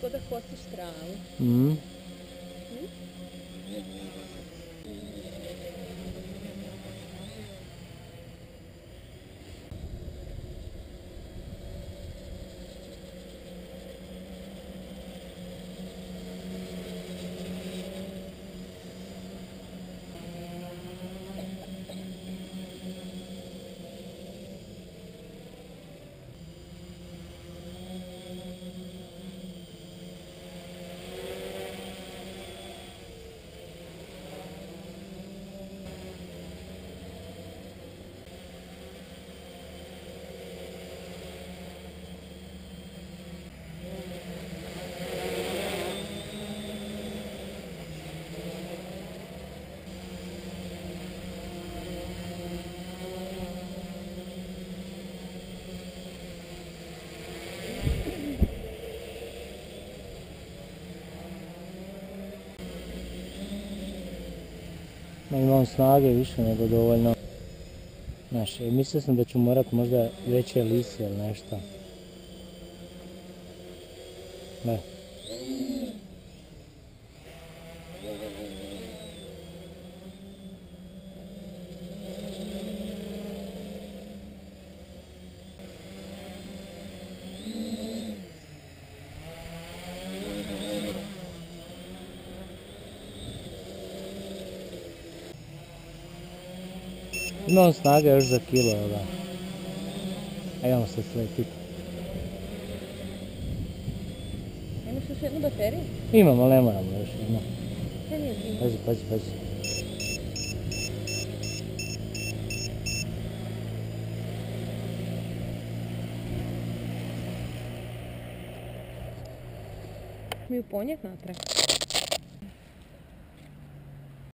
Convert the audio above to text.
toda a costa austral. Hum. Hum? Ma imam snage više nego dovoljno. Znaš, i mislio sam da ću morat možda veće lise ili nešto. Ne. Imam snage još za kilo, da. A imamo se sletiti. Imaš još jednu bateriju? Imamo, ne moramo još bitno. Pazi, pazi, pazi. Mi ju ponijeti natrag.